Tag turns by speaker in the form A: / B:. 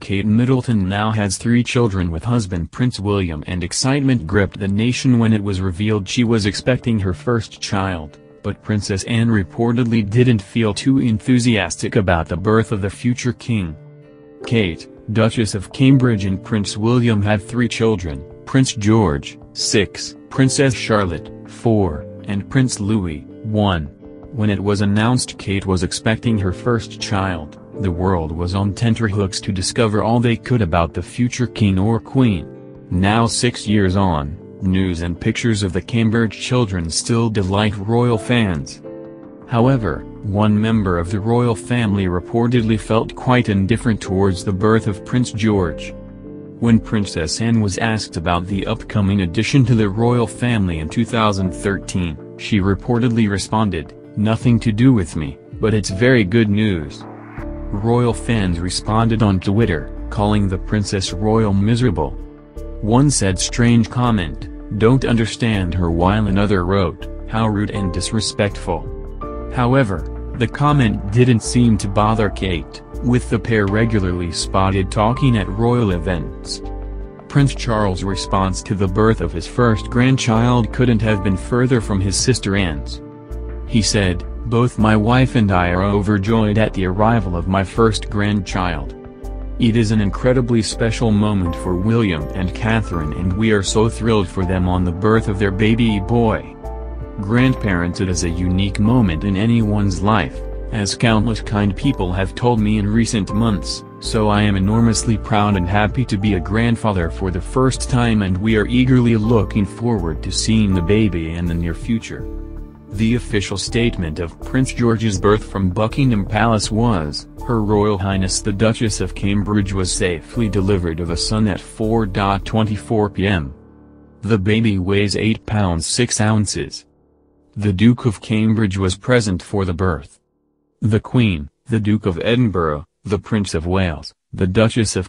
A: Kate Middleton now has three children with husband Prince William and excitement gripped the nation when it was revealed she was expecting her first child, but Princess Anne reportedly didn't feel too enthusiastic about the birth of the future king. Kate, Duchess of Cambridge and Prince William had three children, Prince George, 6, Princess Charlotte, 4, and Prince Louis, 1. When it was announced Kate was expecting her first child, the world was on tenterhooks to discover all they could about the future king or queen. Now six years on, news and pictures of the Cambridge children still delight royal fans. However, one member of the royal family reportedly felt quite indifferent towards the birth of Prince George. When Princess Anne was asked about the upcoming addition to the royal family in 2013, she reportedly responded, nothing to do with me, but it's very good news. Royal fans responded on Twitter, calling the princess royal miserable. One said strange comment, don't understand her while another wrote, how rude and disrespectful. However, the comment didn't seem to bother Kate, with the pair regularly spotted talking at royal events. Prince Charles' response to the birth of his first grandchild couldn't have been further from his sister Anne's. He said, both my wife and I are overjoyed at the arrival of my first grandchild. It is an incredibly special moment for William and Catherine and we are so thrilled for them on the birth of their baby boy. Grandparenthood is a unique moment in anyone's life, as countless kind people have told me in recent months, so I am enormously proud and happy to be a grandfather for the first time and we are eagerly looking forward to seeing the baby in the near future. The official statement of Prince George's birth from Buckingham Palace was, Her Royal Highness the Duchess of Cambridge was safely delivered of a son at 4.24 p.m. The baby weighs 8 pounds 6 ounces. The Duke of Cambridge was present for the birth. The Queen, the Duke of Edinburgh, the Prince of Wales, the Duchess of